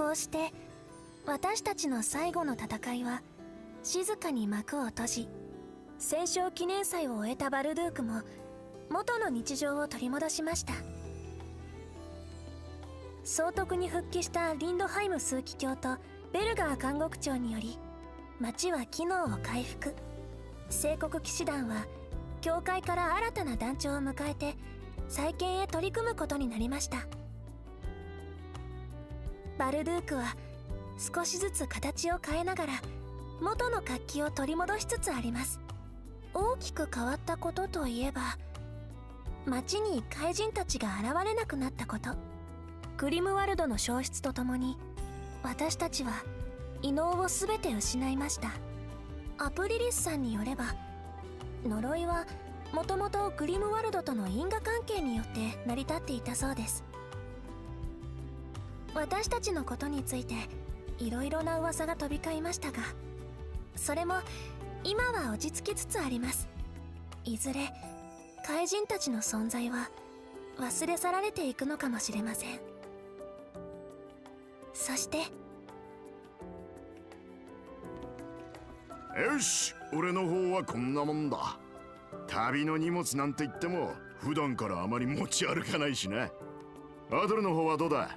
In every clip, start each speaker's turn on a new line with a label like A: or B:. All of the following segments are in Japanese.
A: こうして私たちの最後の戦いは静かに幕を閉じ戦勝記念祭を終えたバルドゥークも元の日常を取り戻しました。総督に復帰したリンドハイム枢機卿とベルガー監獄長により町は機能を回復。聖国騎士団は教会から新たな団長を迎えて再建へ取り組むことになりました。バルドゥークは少しずつ形を変えながら元の活気を取り戻しつつあります。大きく変わったことといえば町に怪人たちが現れなくなったこと。グリムワルドの消失とともに私たちは異能を全て失いました。アプリリスさんによれば呪いはもともとグリムワルドとの因果関係によって成り立っていたそうです。私たちのことについていろいろな噂が飛び交いましたがそれも今は落ち着きつつあります。いずれ怪人たちの存在は忘れ去られていくのかもしれません。そして
B: よし俺の方はこんなもんだ。旅の荷物なんて言っても普段からあまり持ち歩かないしなアドルの方はどうだ？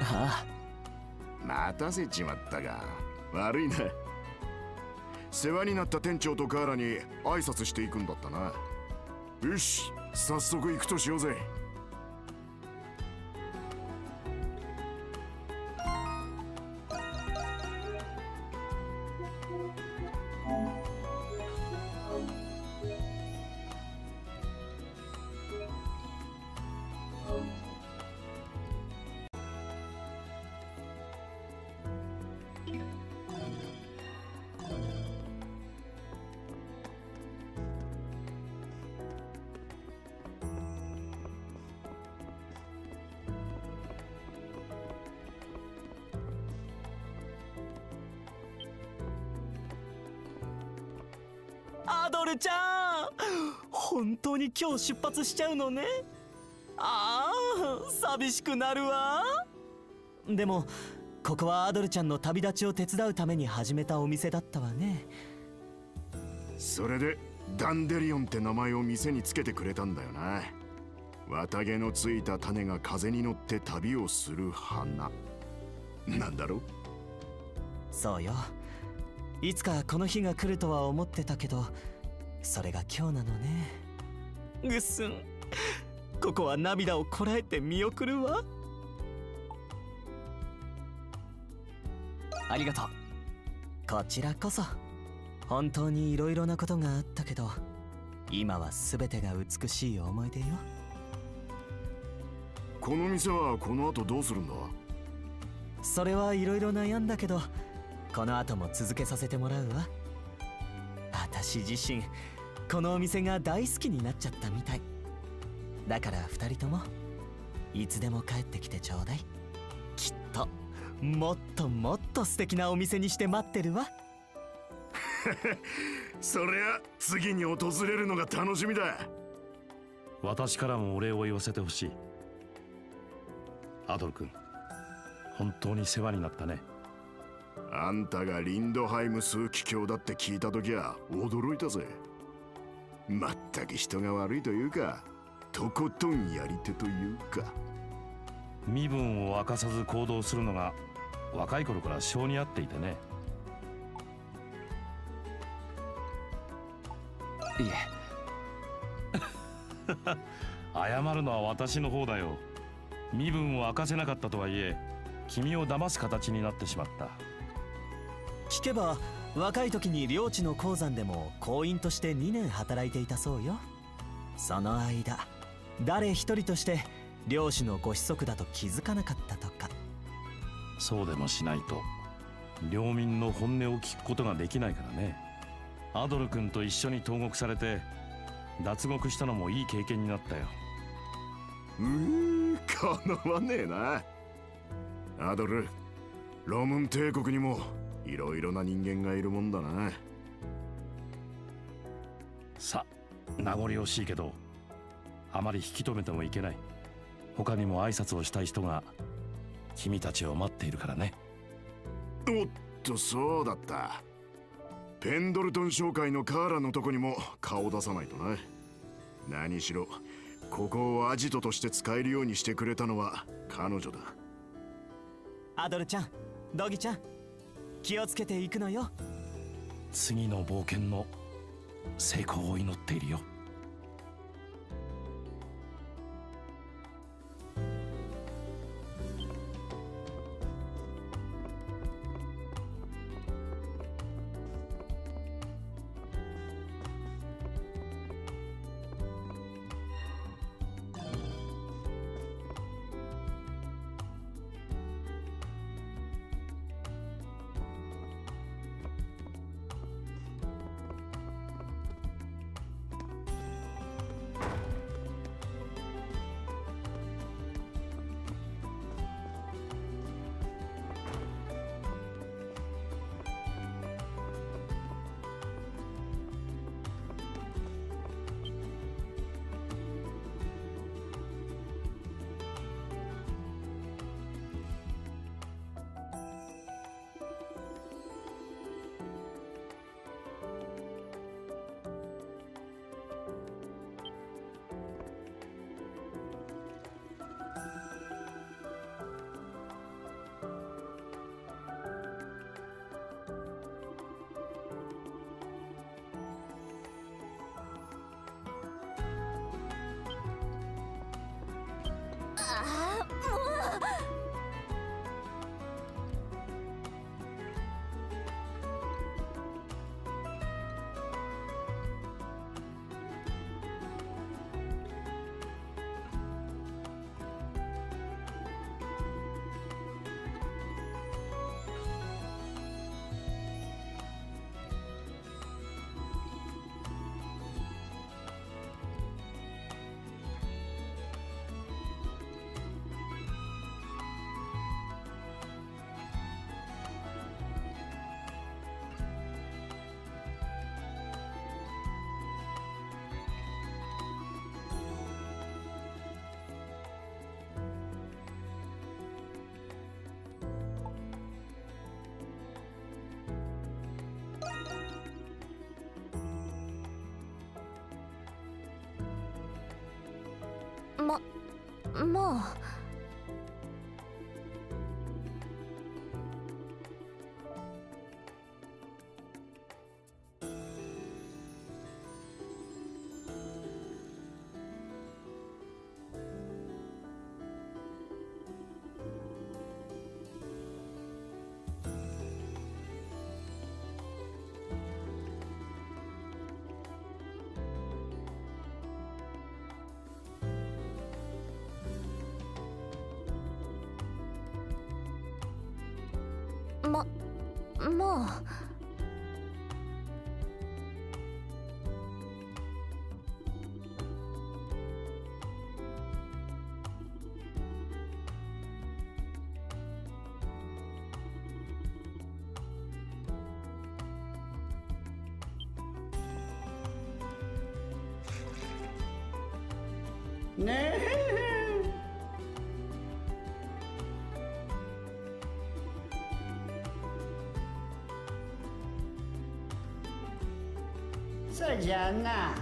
C: ああ。
B: 待たせちまったが悪いな世話になった店長とカーラに挨拶していくんだったな。よし早速行くとしようぜ。
C: ドルちゃん。本当に今日出発しちゃうのね。ああ寂しくなるわ。でもここはアドルちゃんの旅立ちを手伝うために始めたお店だったわね。
B: それでダンデリオンって名前を店につけてくれたんだよな。綿毛のついた種が風に乗って旅をする花。なんだろ
C: そうよ。いつかこの日が来るとは思ってたけどそれが今日なのね。ぐっすん。ここは涙をこらえて見送るわ。ありがとう。こちらこそ。本当にいろいろなことがあったけど今は全てが美しい思い出よ。
B: この店はこの後どうするんだ？
C: それはいろいろ悩んだけどこの後も続けさせてもらうわ私自身このお店が大好きになっちゃったみたい。だから二人ともいつでも帰ってきてちょうだい。きっともっともっと素敵なお店にして待ってるわ。
B: そりゃ次に訪れるのが楽しみだ。
D: 私からもお礼を言わせてほしい。アドル君本当に世話になったね
B: あんたがリンドハイム枢機卿だって聞いた時は驚いたぜ。まったく人が悪いというかとことんやり手というか。
D: 身分を明かさず行動するのが若い頃から性に合っていてね。
C: いえ。
D: 謝るのは私の方だよ。身分を明かせなかったとはいえ君を騙す形になってしまった
C: 聞けば若い時に領地の鉱山でも工員として2年働いていたそうよ。その間誰一人として領主のご子息だと気づかなかったとか。
D: そうでもしないと領民の本音を聞くことができないからね。アドル君と一緒に投獄されて脱獄したのもいい経験になったよ。
B: うーかなわねえな。アドルロムン帝国にもいろいろな人間がいるもんだな。
D: さ名残惜しいけどあまり引き止めてもいけない。他にも挨拶をしたい人が君たちを待っているからね。
B: おっとそうだった。ペンドルトン商会のカーラのとこにも顔出さないとな。何しろここをアジトとして使えるようにしてくれたのは彼女だ。
C: アドルちゃんドギちゃん気をつけていくのよ。
D: 次の冒険の成功を祈っているよ。
A: ももう。
E: えそう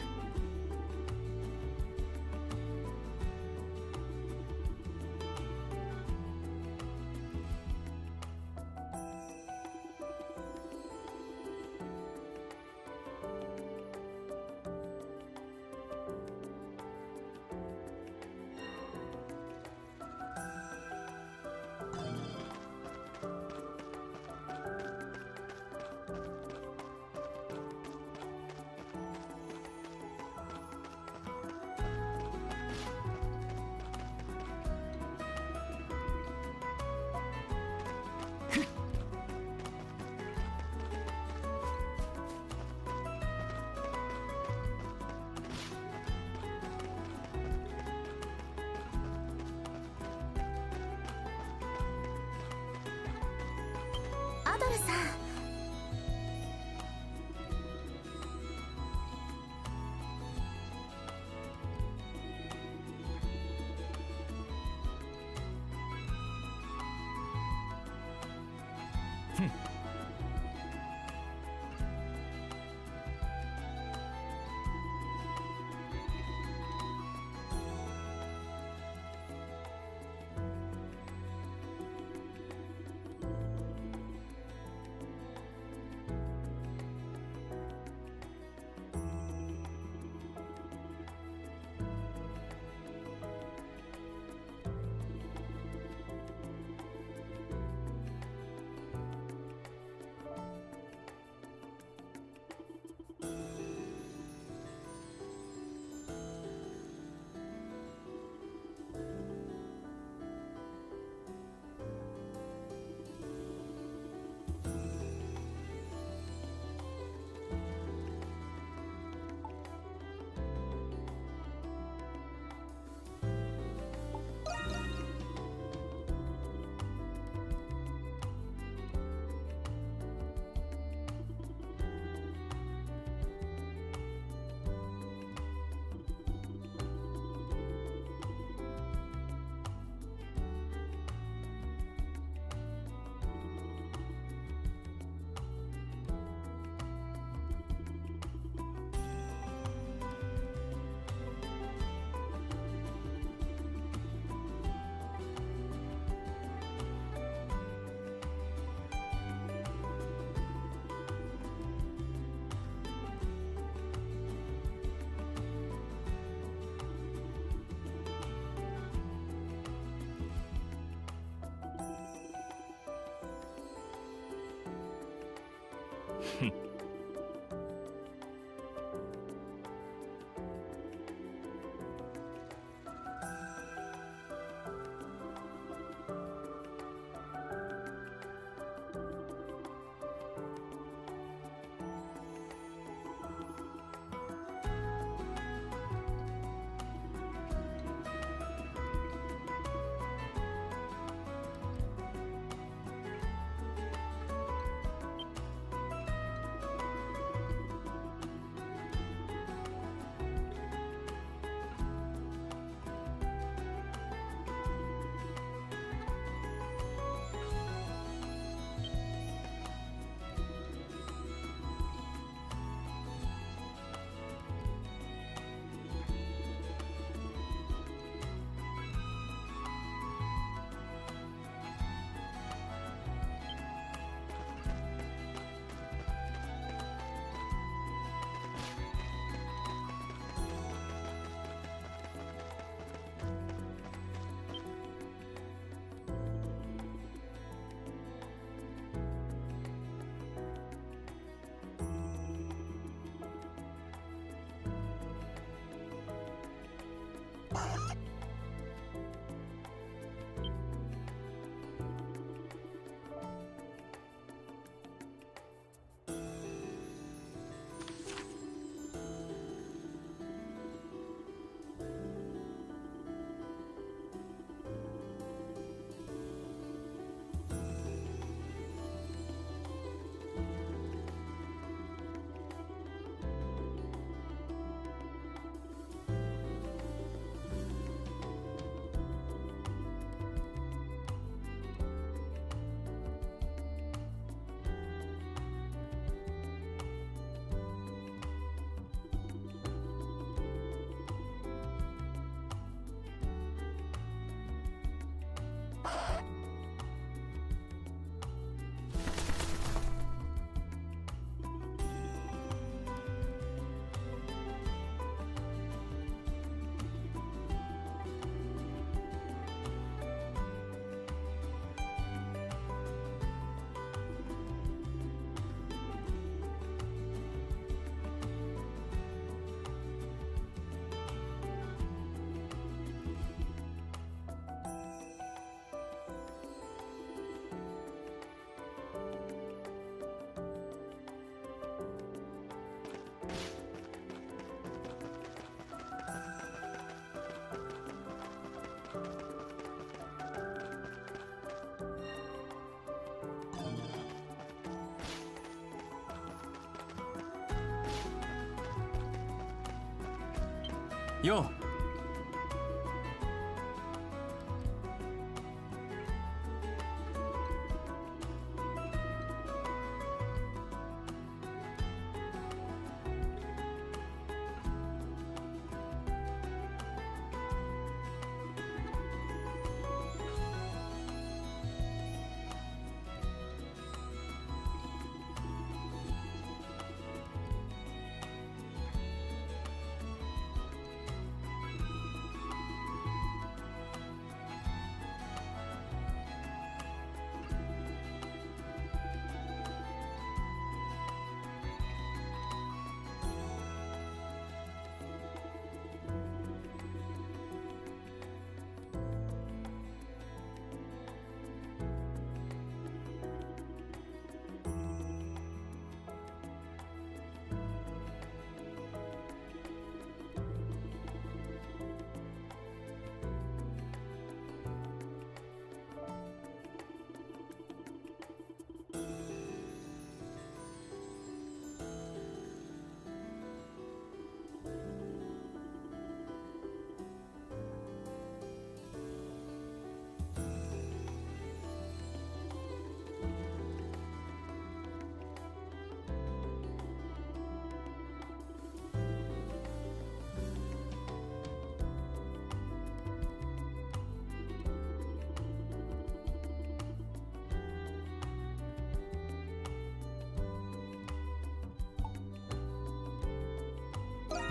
F: よ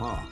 G: あ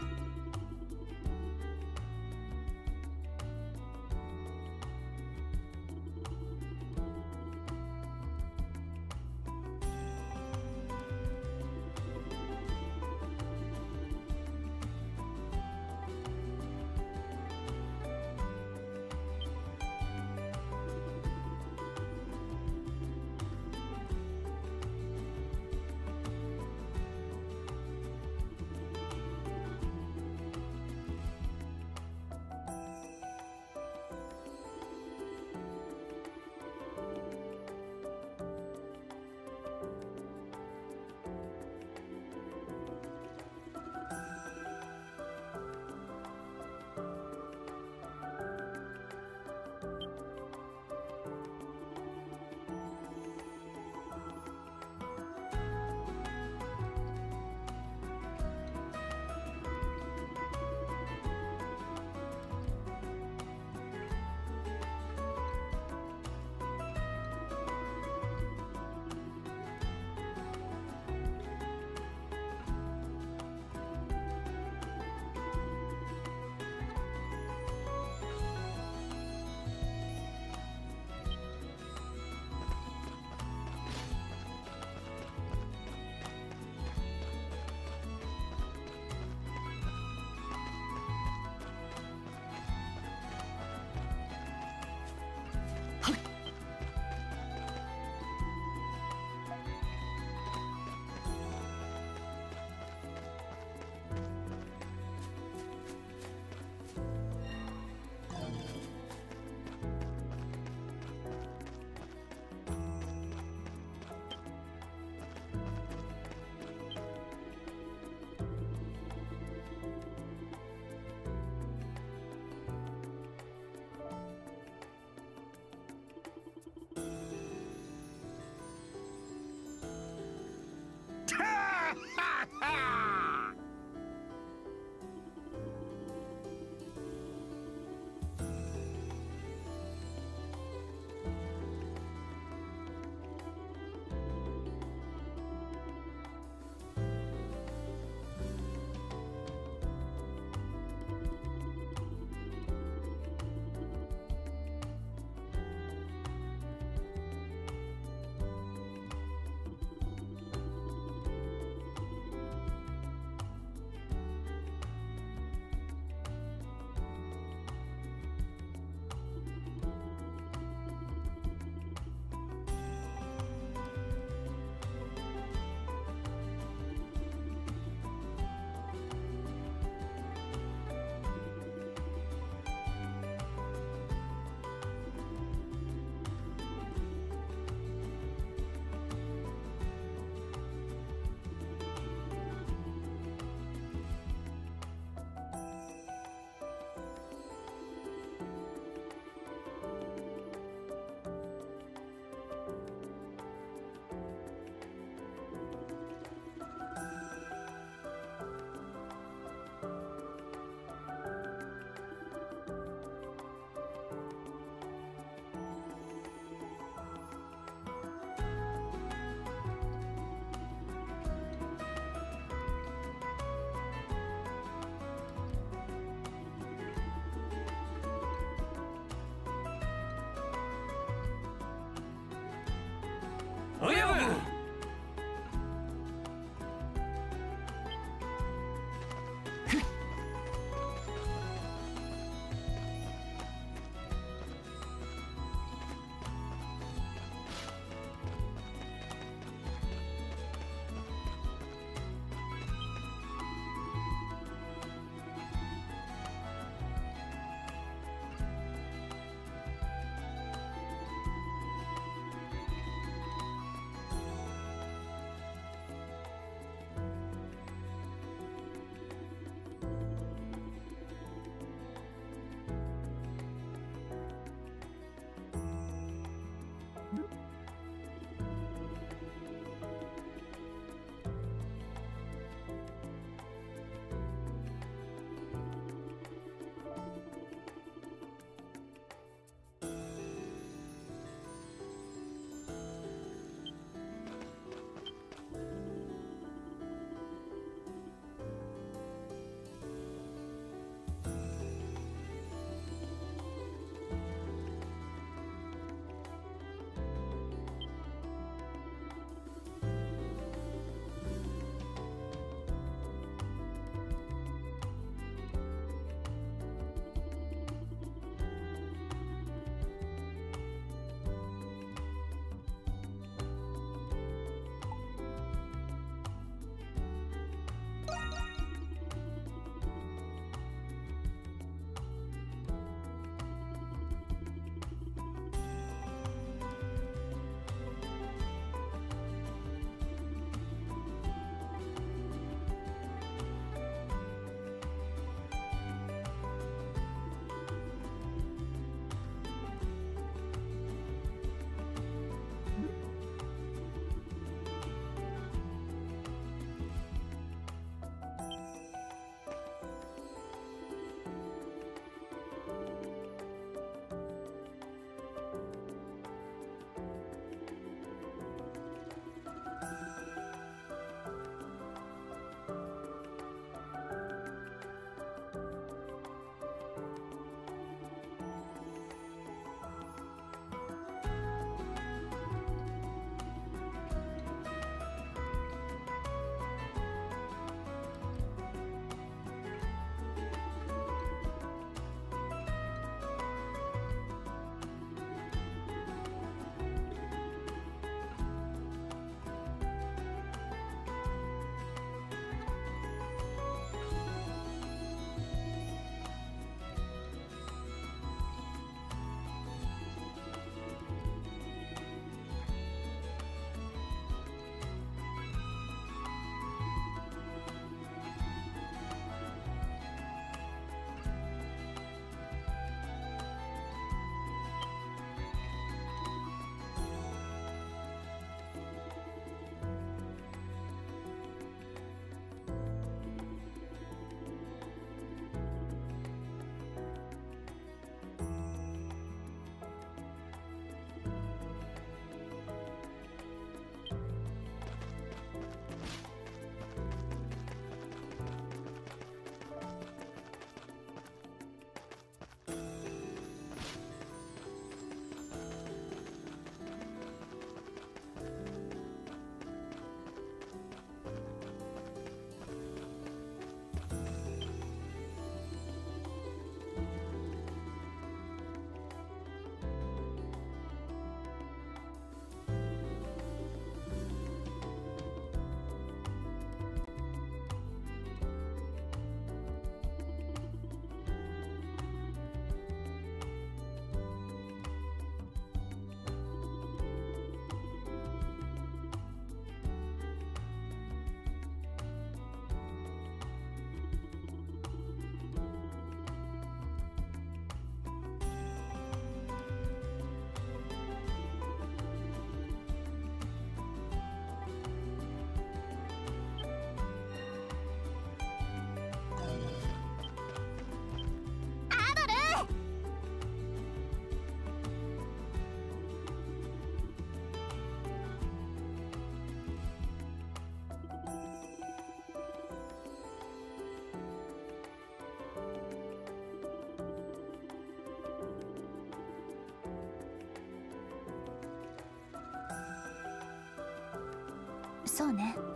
F: そうね。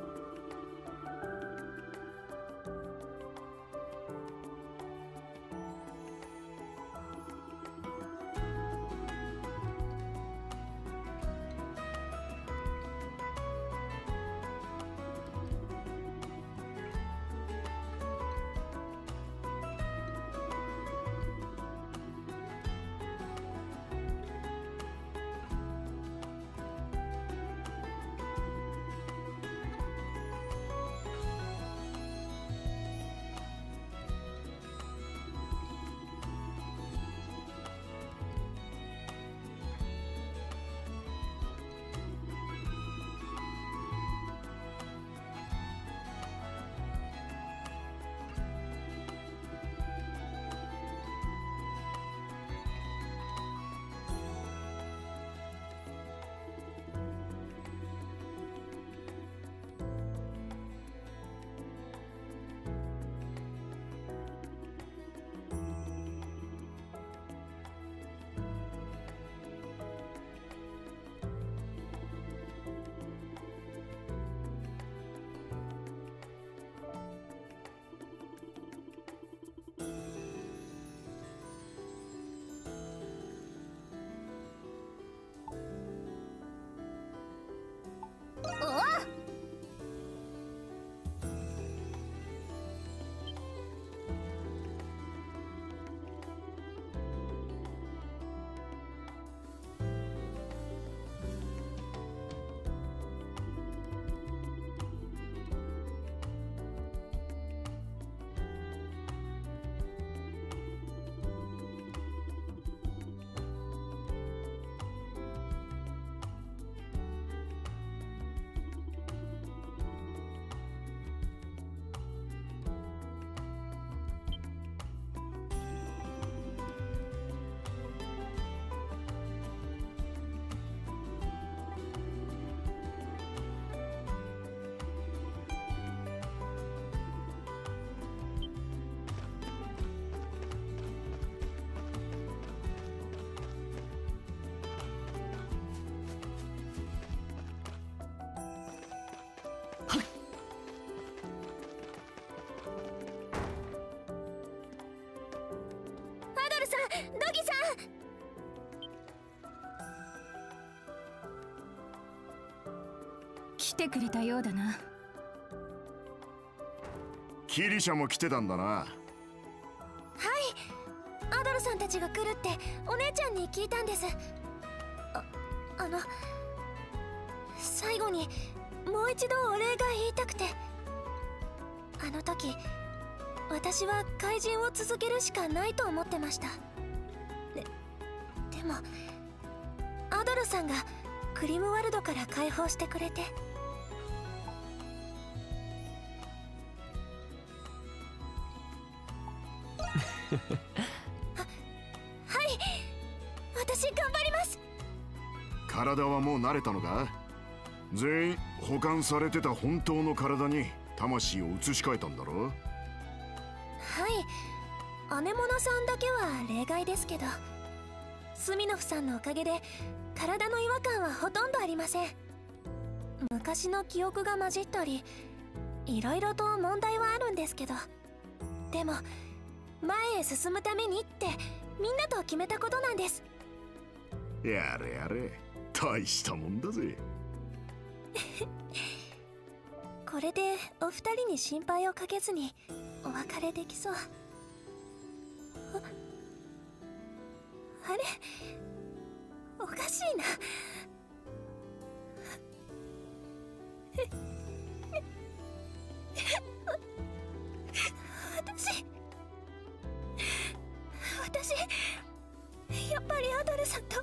F: 来てくれたようだな。
B: キリシャも来てたんだな。
A: はい。アドルさんたちが来るってお姉ちゃんに聞いたんです。ああの最後にもう一度お礼が言いたくて。あの時私は怪人を続けるしかないと思ってました。ででもアドルさんがクリムワルドから解放してくれてははい。私頑張ります。
B: 体はもう慣れたのか？全員保管されてた本当の体に魂を移し替えたんだろ？
A: はい。姉物さんだけは例外ですけど。スミノフさんのおかげで体の違和感はほとんどありません。昔の記憶が混じったりいろいろと問題はあるんですけど。でも前へ進むためにってみんなと決めたことなんです。
B: やれやれ。大したもんだぜ。
A: これでお二人に心配をかけずにお別れできそう。ああれ？おかしいな。私私やっぱりアドルさんと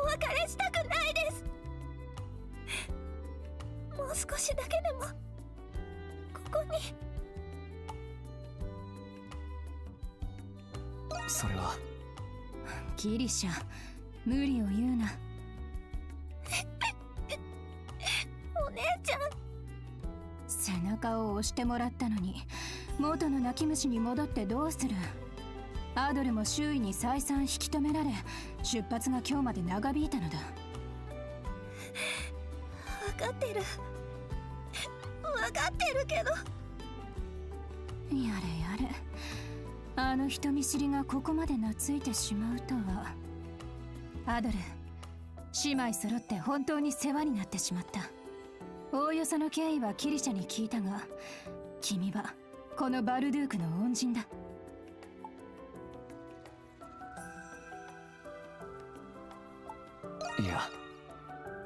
A: お別れしたくないです。もう少しだけでもここに。
C: それは？
F: キリシャ無理を言うな。
A: お姉ちゃん。
F: 背中を押してもらったのに元の泣き虫に戻ってどうする？アドルも周囲に再三引き止められ出発が今日まで長引いたのだ。
A: わかかってる。分かってるけど。
F: やれやれ。あの人見知りがここまで懐いてしまうとは。アドル姉妹揃って本当に世話になってしまった。おおよその経緯はキリシャに聞いたが君はこのバルドゥークの恩人だ
C: いや。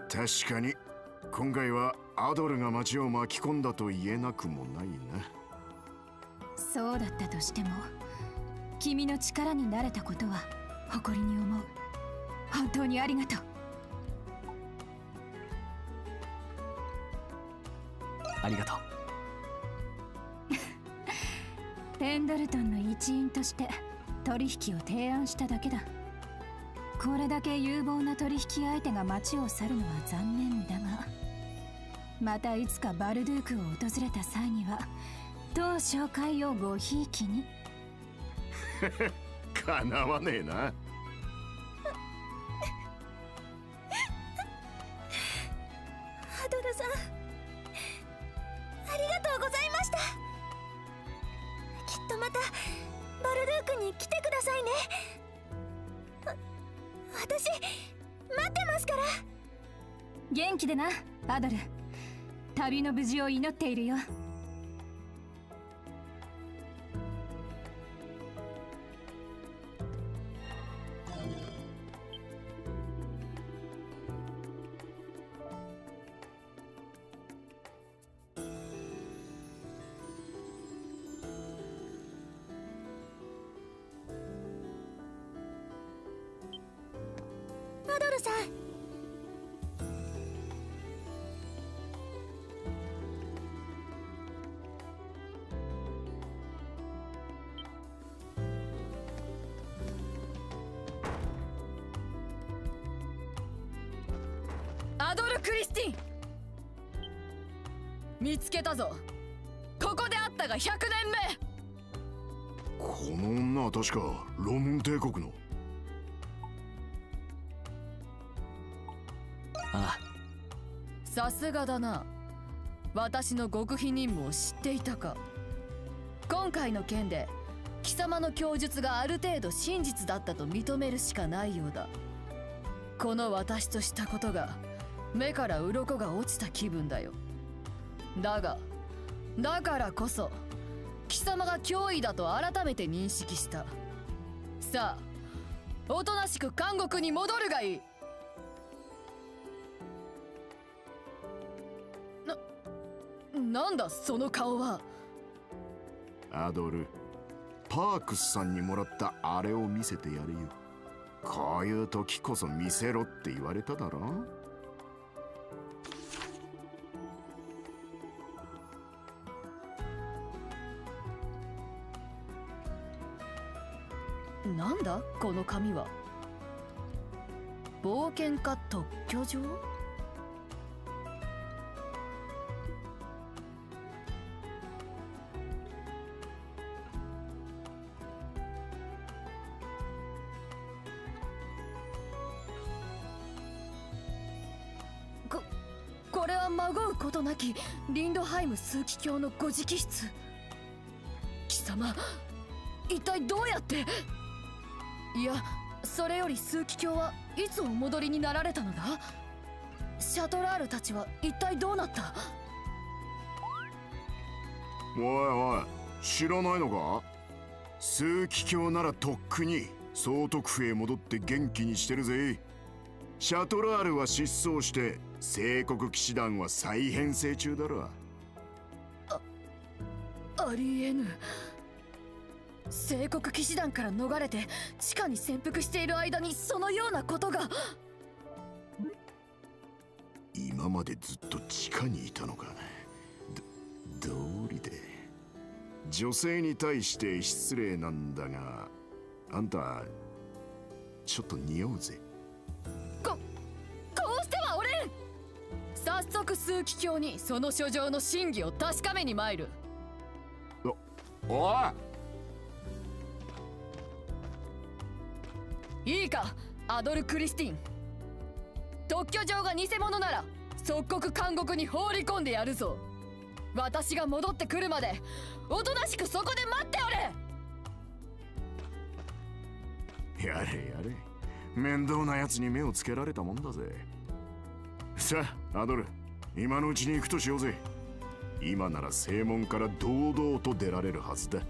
B: 確かに。今回はアドルが町を巻き込んだと言えなくもないな。
F: そうだったとしても君の力になれたことは誇りに思う。本当にありがとう。
C: ありがとう。
F: ペンドルトンの一員として取引を提案しただけだこれだけ有望な取引相手が町を去るのは残念だがまたいつかバルドゥークを訪れた際には当紹介をごひいきに。
B: かなわねえな。
F: 無事を祈っているよ。
A: アドルさん
H: クリスティン。見つけたぞ。ここであったが100年目。
B: この女は確かロムン帝国の。
C: あ。
H: さすがだな。私の極秘任務を知っていたか。今回の件で貴様の供述がある程度真実だったと認めるしかないようだ。この私としたことが目から鱗が落ちた気分だよ。だがだからこそ貴様が脅威だと改めて認識した。さあおとなしく監獄に戻るがいい。ななんだその顔は。
B: アドルパークスさんにもらったあれを見せてやるよ。こういう時こそ見せろって言われただろ。
H: なんだ？この紙は。冒険家特許状？ここれはまごうことなきリンドハイム枢機卿のご直筆。貴様一体どうやって？いやそれより枢機卿はいつお戻りになられたのだ？シャトラールたちは一体どうなった？
B: おいおい知らないのか？枢機卿ならとっくに総督府へ戻って元気にしてるぜ。シャトラールは失踪して聖国騎士団は再編成中だろ。
H: ありえぬ聖国騎士団から逃れて地下に潜伏している間にそのようなことが。
B: 今までずっと地下にいたのか。ど道理で。女性に対して失礼なんだがあんたちょっと匂うぜ。
H: ここうしてはおれん。早速枢機卿にその書状の真偽を確かめに参る。
B: おい
H: いいかアドル・クリスティン。特許状が偽物なら即刻監獄に放り込んでやるぞ。私が戻ってくるまでおとなしくそこで待って
B: おれ。やれやれ。面倒な奴に目をつけられたもんだぜ。さあアドル今のうちに行くとしようぜ。今なら正門から堂々と出られるはずだ。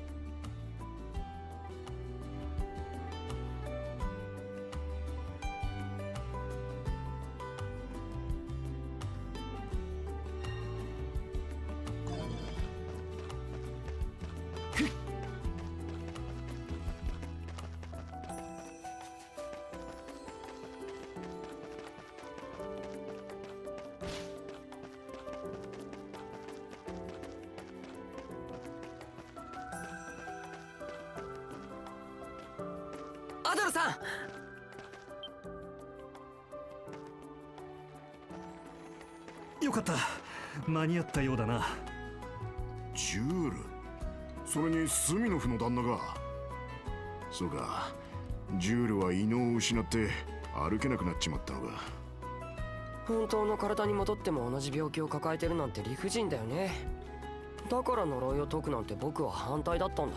I: アドルさん。
J: よかった。間に合ったようだな。
B: ジュール。それにスミノフの旦那が。そうか。ジュールは異能を失って歩けなくなっちまったのか。
I: 本当の体に戻っても同じ病気を抱えてるなんて理不尽だよね。だから呪いを解くなんて僕は反対だったんだ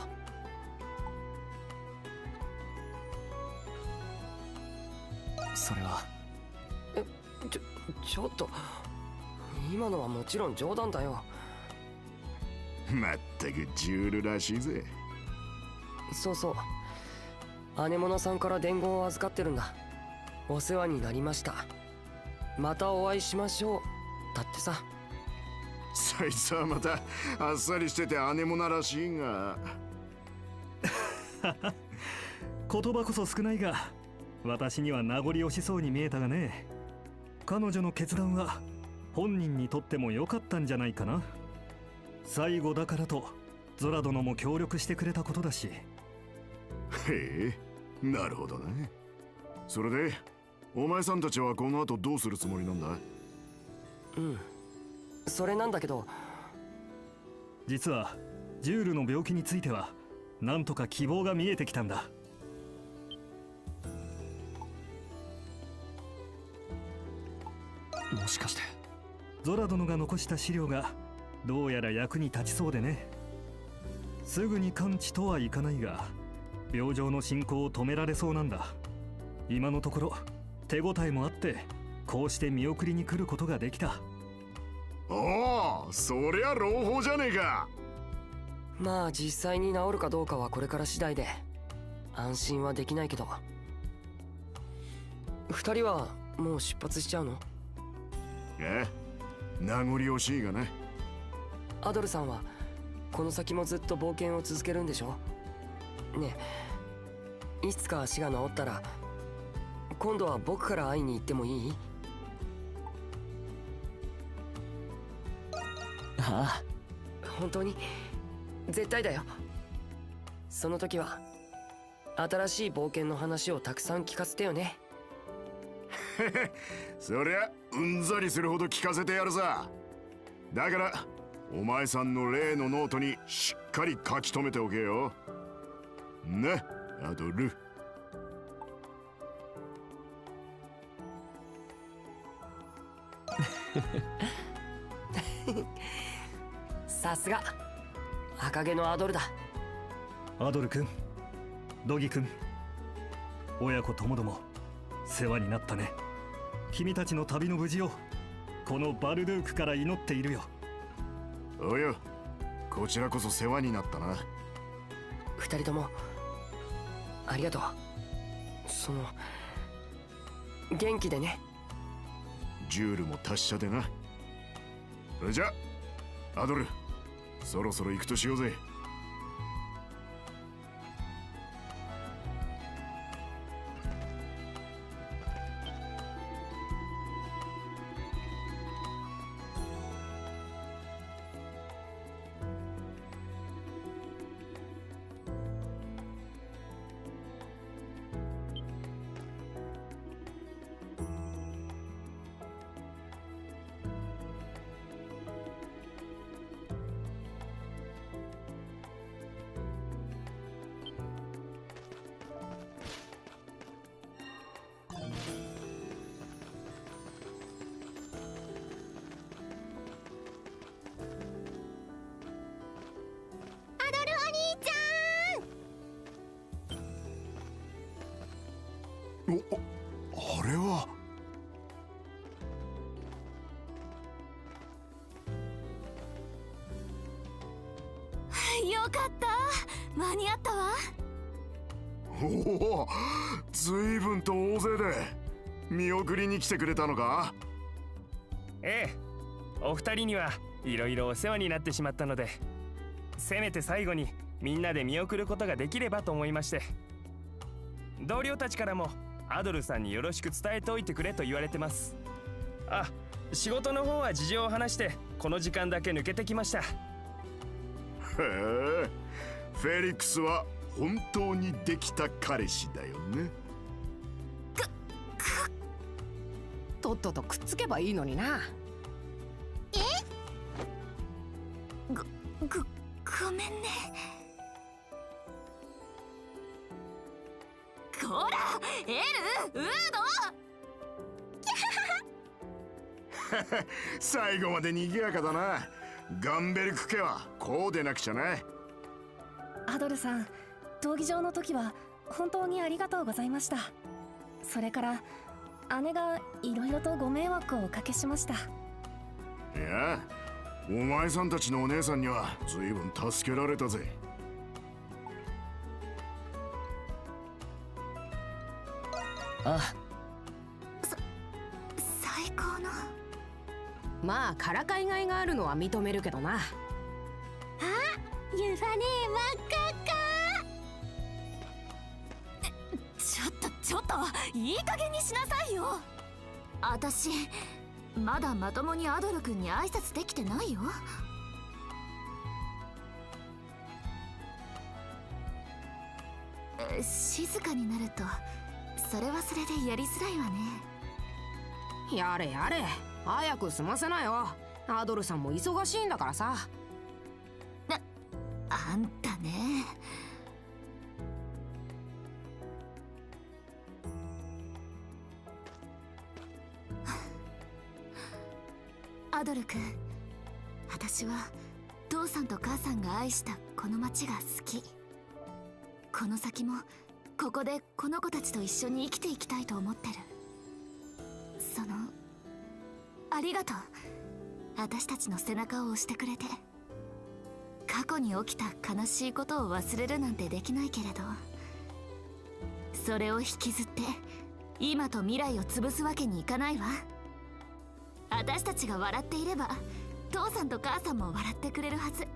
C: それは。
I: えちょちょっと。今のはもちろん冗談だよ。
B: まったくジュールらしいぜ。
I: そうそう。姉物さんから伝言を預かってるんだ。お世話になりました。またお会いしましょう。だってさ。
B: そいつはまたあっさりしてて姉物らしいが。
J: 言葉こそ少ないが私には名残惜しそうに見えたがね。彼女の決断は本人にとっても良かったんじゃないかな。最後だからとゾラ殿も協力してくれたことだし。
B: へえなるほどね。それでお前さんたちはこの後どうするつもりなんだ？
I: うん。それなんだけど。
J: 実はジュールの病気についてはなんとか希望が見えてきたんだ
C: もしかして。
J: ゾラ殿が残した資料がどうやら役に立ちそうでね。すぐに完治とはいかないが病状の進行を止められそうなんだ。今のところ手応えもあってこうして見送りに来ることができた。
B: おおそりゃ朗報じゃねえか。
I: まあ実際に治るかどうかはこれから次第で安心はできないけど。二人はもう出発しちゃうの？
B: え名残惜しいがね
I: アドルさんはこの先もずっと冒険を続けるんでしょ？ねえいつか足が治ったら今度は僕から会いに行ってもいい？
C: あ
I: あ。本当に？絶対だよ。その時は新しい冒険の話をたくさん聞かせてよね
B: そりゃうんざりするほど聞かせてやるさ。だからお前さんの例のノートにしっかり書き留めておけよ。なアドル。
I: さすが。赤毛のアドルだ。
J: アドル君ドギ君親子ともども世話になったね君たちの旅の無事をこのバルドゥークから祈っているよ。
B: およこちらこそ世話になったな。
I: 二人ともありがとう。その元気でね。
B: ジュールも達者でな。それじゃアドルそろそろ行くとしようぜあれは。
K: よかった。間に合ったわ。
B: おお随分と大勢で見送りに来てくれたのか？
L: ええお二人にはいろいろお世話になってしまったのでせめて最後にみんなで見送ることができればと思いまして。同僚たちからもアドルさんによろしく伝えておいてくれと言われてます。あ仕事の方は事情を話してこの時間だけ抜けてきました。
B: へえフェリックスは本当にできた彼氏だよね。
M: とっととくっつけばいいのにな
B: 最後まで賑やかだな。ガンベルク家はこうでなくちゃな
N: アドルさん闘技場の時は本当にありがとうございました。それから姉がいろいろとご迷惑をおかけしました。
B: いやお前さんたちのお姉さんには随分助けられたぜ。
M: あ
K: 最
M: まあからかいがいがあるのは認めるけどな。
K: あユファネー真っ赤っか。ちょっとちょっといい加減にしなさいよ。私まだまともにアドル君に挨拶できてないよ。え静かになるとそれはそれでやりづらいわね。
M: やれやれ早く済ませなよ。アドルさんも忙しいんだからさ。
K: あんたね。アドル君私は父さんと母さんが愛したこの町が好き。この先もここでこの子たちと一緒に生きていきたいと思ってる。そのありがとう。私たちの背中を押してくれて。過去に起きた悲しいことを忘れるなんてできないけれど。それを引きずって今と未来を潰すわけにいかないわ。私たちが笑っていれば父さんと母さんも笑ってくれるはず。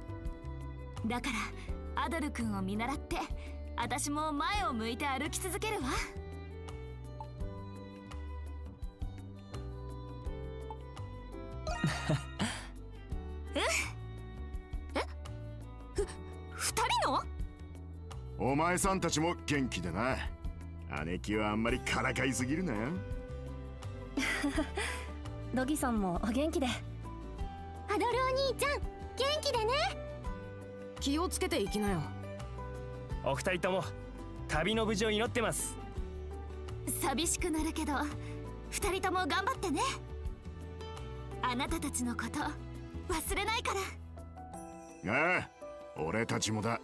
K: だからアドル君を見習って私も前を向いて歩き続けるわ。ええふ二人の
B: お前さんたちも元気でな姉貴はあんまりからかいすぎるなよ
N: ドギさんもお元気で
K: アドルお兄ちゃん元気でね
M: 気をつけていきなよ
L: お二人とも旅の無事を祈ってます
K: 寂しくなるけど二人とも頑張ってねあなたたちのこと忘れないから。
B: ああ俺たちもだ。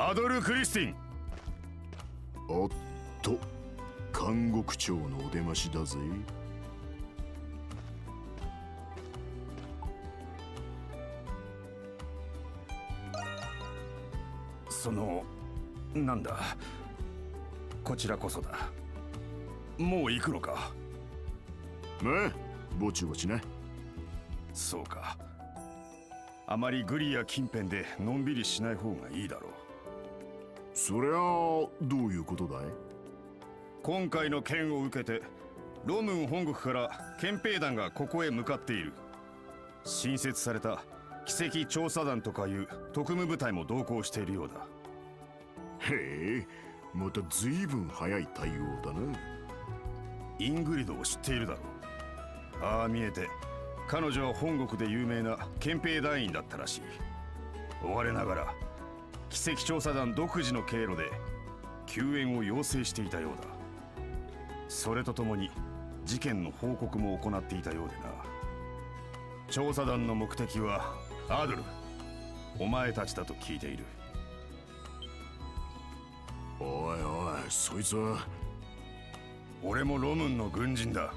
B: アドル・クリスティン。おっと。監獄長のお出ましだぜ。
O: そのなんだ？こちらこそだ。もう行くのか？
B: まあぼちぼちな
O: そうか。あまりグリア近辺でのんびりしない方がいいだろう
B: そりゃあどういうことだい？
O: 今回の件を受けてロムン本国から憲兵団がここへ向かっている。新設された奇跡調査団とかいう特務部隊も同行しているようだ。
B: へえまた随分早い対応だな
O: イングリドを知っているだろう。ああ見えて彼女は本国で有名な憲兵団員だったらしい。追われながら奇跡調査団独自の経路で救援を要請していたようだ。それとともに事件の報告も行っていたようでな。調査団の目的はアドルお前たちだと聞いている。
B: おいおいそいつは。
O: 俺もロムンの軍人だ。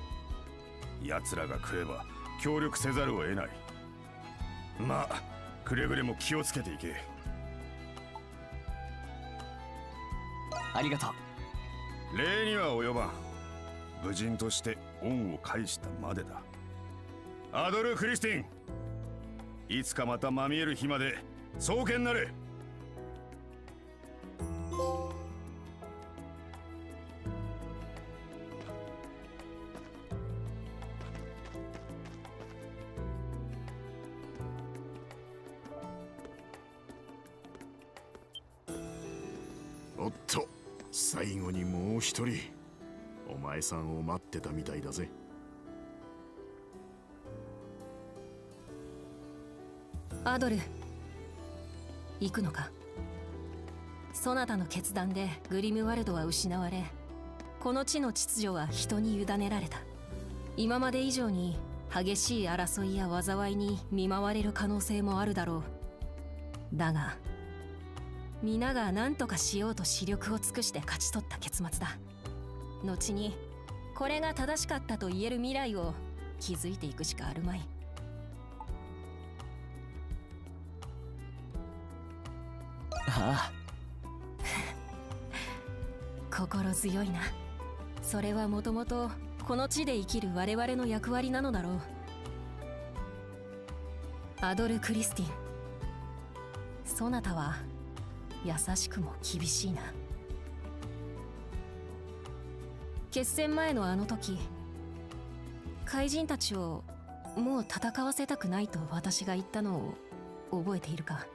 O: 奴らが来れば協力せざるを得ない。まあ。くれぐれも気をつけていけ
C: ありがと
O: う。礼には及ばん。無人として恩を返したまでだ。アドル・クリスティン。いつかまたまみえる日まで創建なれ。
B: さんを待ってたみたいだぜ。
P: アドル行くのか？そなたの決断でグリムワルドは失われこの地の秩序は人に委ねられた。今まで以上に激しい争いや災いに見舞われる可能性もあるだろう。だが皆が何とかしようと視力を尽くして勝ち取った結末だ。後にこれが正しかったと言える未来を築いていくしかあるまい。
C: ああ。
P: 心強いな。それはもともとこの地で生きる我々の役割なのだろう。アドル・クリスティン。そなたは優しくも厳しいな決戦前のあの時怪人たちをもう戦わせたくないと私が言ったのを覚えているか？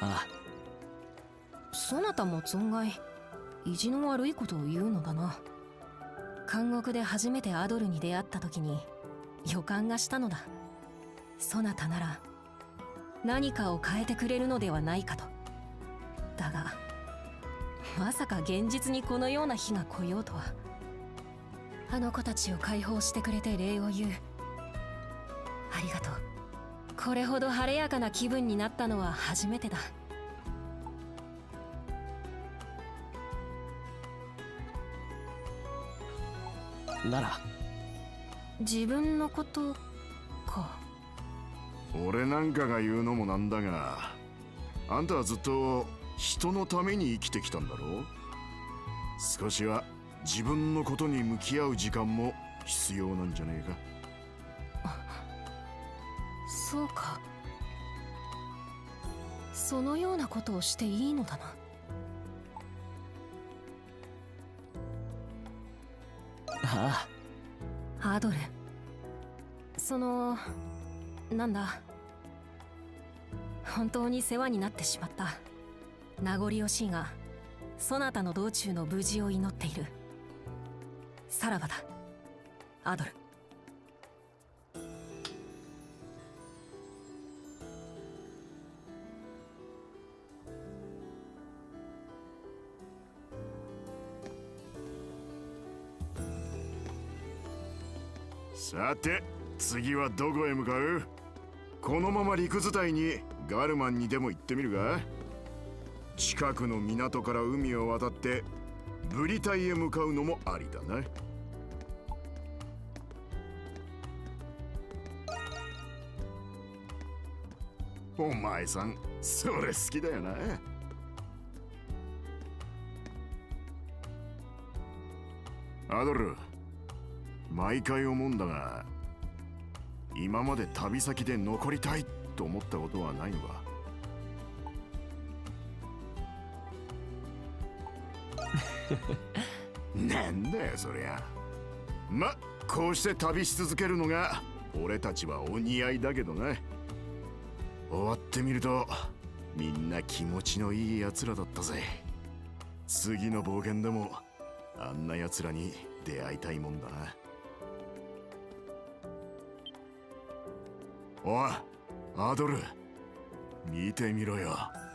C: あ
P: あ。そなたも存外意地の悪いことを言うのだな。監獄で初めてアドルに出会った時に予感がしたのだ。そなたなら何かを変えてくれるのではないかとだがまさか現実にこのような日が来ようとは。あの子たちを解放してくれて礼を言う。ありがとう。これほど晴れやかな気分になったのは初めてだ。
C: なら。
P: 自分のことか。
B: 俺なんかが言うのもなんだがあんたはずっと人のために生きてきたんだろう？少しは自分のことに向き合う時間も必要なんじゃねえか？
P: そうか。そのようなことをしていいのだな。
C: あ
P: あ。アドル。そのなんだ。本当に世話になってしまった名残惜しいがそなたの道中の無事を祈っている。さらばだ。アドル。
B: さて次はどこへ向かう？このまま陸伝いにガルマンにでも行ってみるか近くの港から海を渡ってブリタイへ向かうのもありだな。お前さんそれ好きだよな。アドル毎回思うんだが今まで旅先で残りたいと思ったことはないのか？なんだよそりゃ。まこうして旅し続けるのが俺たちはお似合いだけどな。終わってみるとみんな気持ちのいい奴らだったぜ。次の冒険でもあんな奴らに出会いたいもんだな。おいアドル見てみろよ「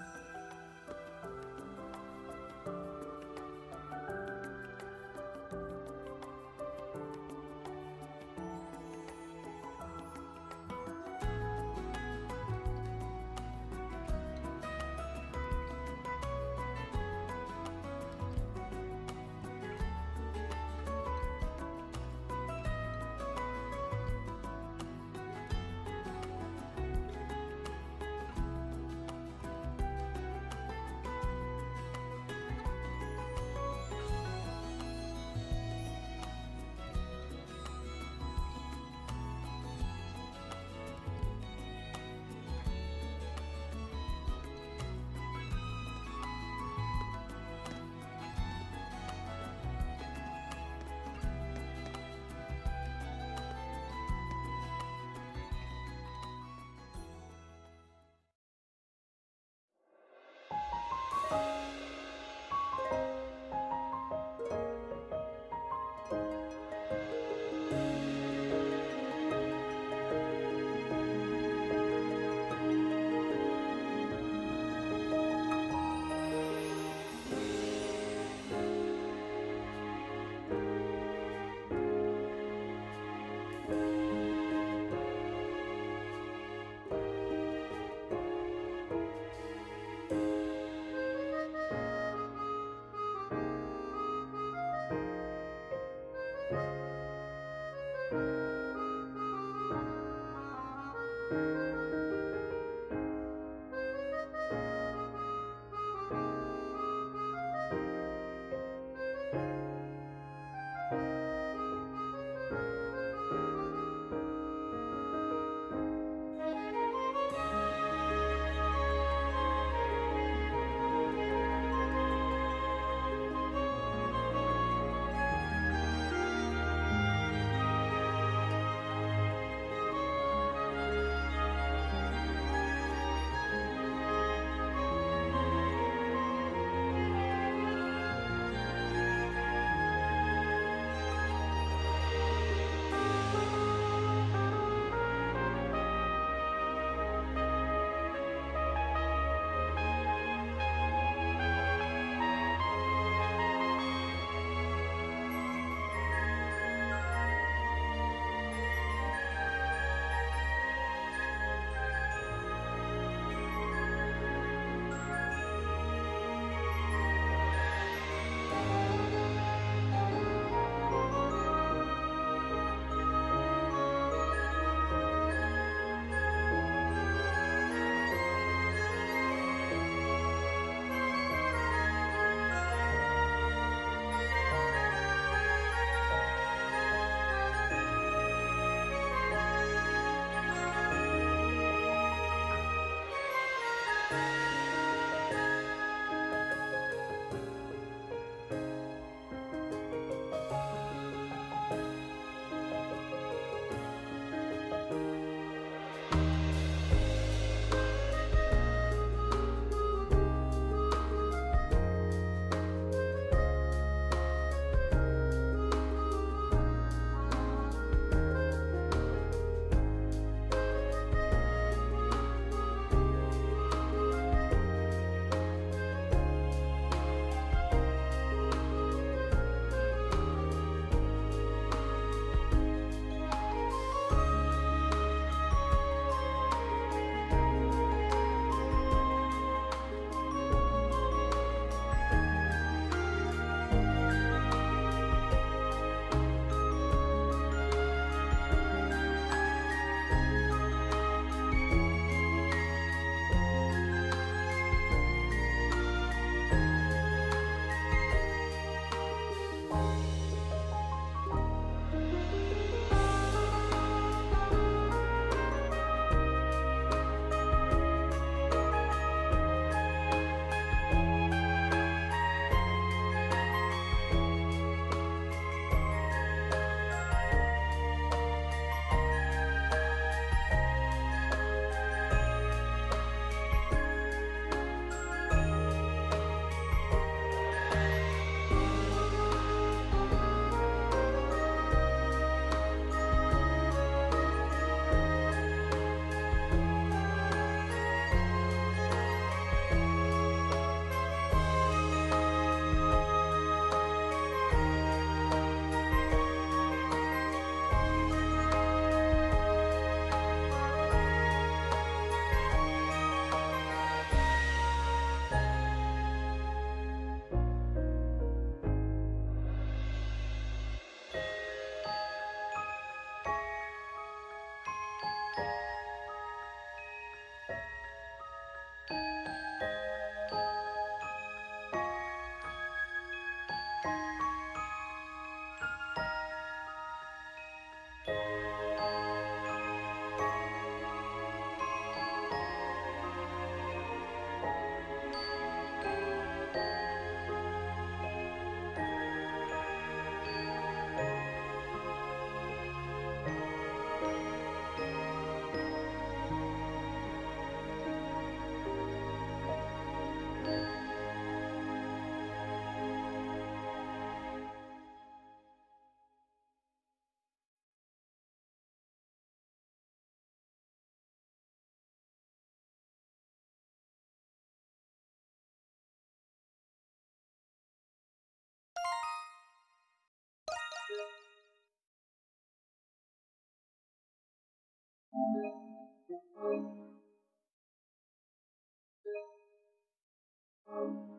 B: Thank you.